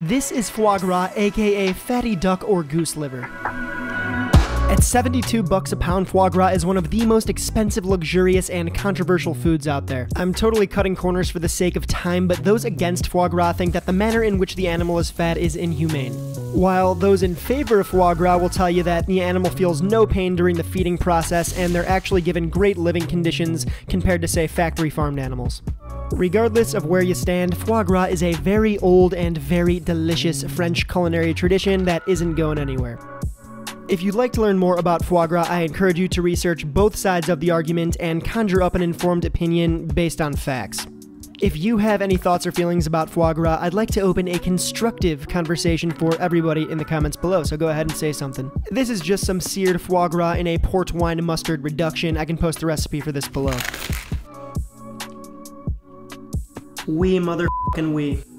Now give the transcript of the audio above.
This is foie gras, aka fatty duck or goose liver. At 72 bucks a pound, foie gras is one of the most expensive, luxurious, and controversial foods out there. I'm totally cutting corners for the sake of time, but those against foie gras think that the manner in which the animal is fed is inhumane. While those in favor of foie gras will tell you that the animal feels no pain during the feeding process and they're actually given great living conditions compared to, say, factory farmed animals. Regardless of where you stand, foie gras is a very old and very delicious French culinary tradition that isn't going anywhere. If you'd like to learn more about foie gras, I encourage you to research both sides of the argument and conjure up an informed opinion based on facts. If you have any thoughts or feelings about foie gras, I'd like to open a constructive conversation for everybody in the comments below, so go ahead and say something. This is just some seared foie gras in a port wine mustard reduction. I can post the recipe for this below. We motherfucking we.